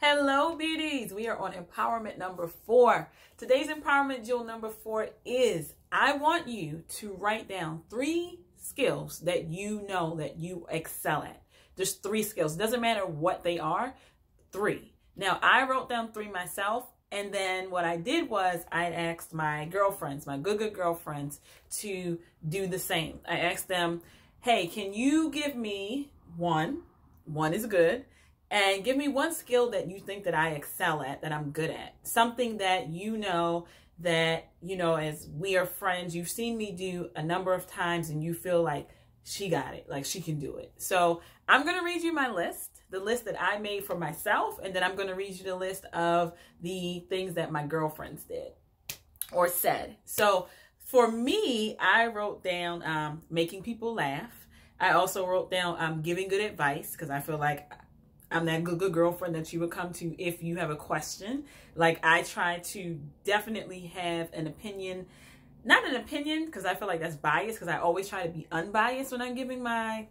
Hello, beauties. We are on empowerment number four. Today's empowerment jewel number four is I want you to write down three skills that you know that you excel at. There's three skills. Doesn't matter what they are, three. Now, I wrote down three myself. And then what I did was I asked my girlfriends, my good, good girlfriends, to do the same. I asked them, hey, can you give me one? One is good and give me one skill that you think that I excel at, that I'm good at. Something that you know that, you know, as we are friends, you've seen me do a number of times and you feel like she got it, like she can do it. So I'm going to read you my list, the list that I made for myself, and then I'm going to read you the list of the things that my girlfriends did or said. So for me, I wrote down um, making people laugh. I also wrote down um, giving good advice because I feel like I'm that good, good girlfriend that you would come to if you have a question. Like I try to definitely have an opinion, not an opinion because I feel like that's biased because I always try to be unbiased when I'm giving my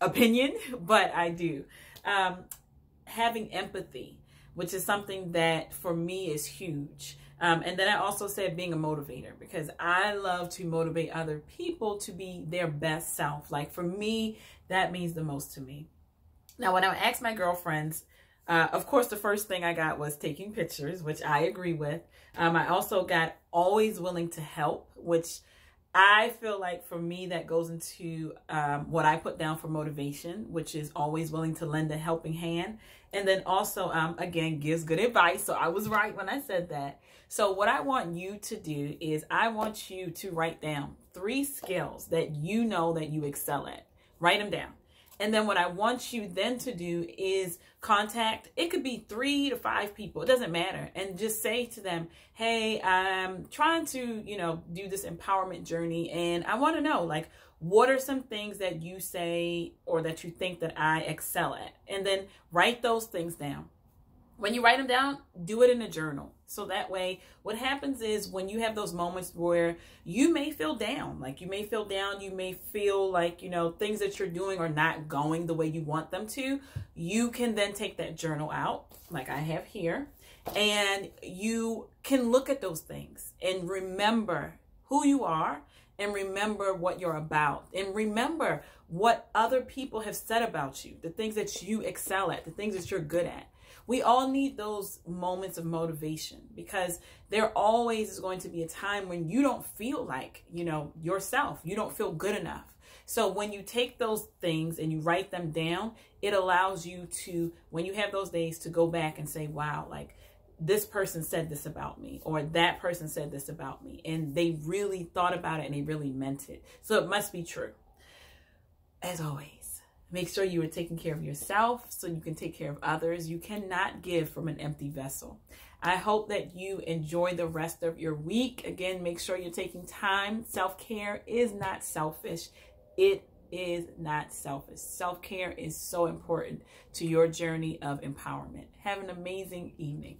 opinion, but I do. Um, having empathy, which is something that for me is huge. Um, and then I also said being a motivator because I love to motivate other people to be their best self. Like for me, that means the most to me. Now, when I asked my girlfriends, uh, of course, the first thing I got was taking pictures, which I agree with. Um, I also got always willing to help, which I feel like for me, that goes into um, what I put down for motivation, which is always willing to lend a helping hand. And then also, um, again, gives good advice. So I was right when I said that. So what I want you to do is I want you to write down three skills that you know that you excel at. Write them down. And then what I want you then to do is contact, it could be three to five people, it doesn't matter. And just say to them, hey, I'm trying to, you know, do this empowerment journey. And I want to know, like, what are some things that you say or that you think that I excel at? And then write those things down. When you write them down, do it in a journal. So that way, what happens is when you have those moments where you may feel down, like you may feel down, you may feel like, you know, things that you're doing are not going the way you want them to, you can then take that journal out, like I have here, and you can look at those things and remember who you are and remember what you're about and remember what other people have said about you, the things that you excel at, the things that you're good at. We all need those moments of motivation because there always is going to be a time when you don't feel like, you know, yourself. You don't feel good enough. So when you take those things and you write them down, it allows you to, when you have those days, to go back and say, wow, like this person said this about me or that person said this about me. And they really thought about it and they really meant it. So it must be true. As always Make sure you are taking care of yourself so you can take care of others. You cannot give from an empty vessel. I hope that you enjoy the rest of your week. Again, make sure you're taking time. Self care is not selfish, it is not selfish. Self care is so important to your journey of empowerment. Have an amazing evening.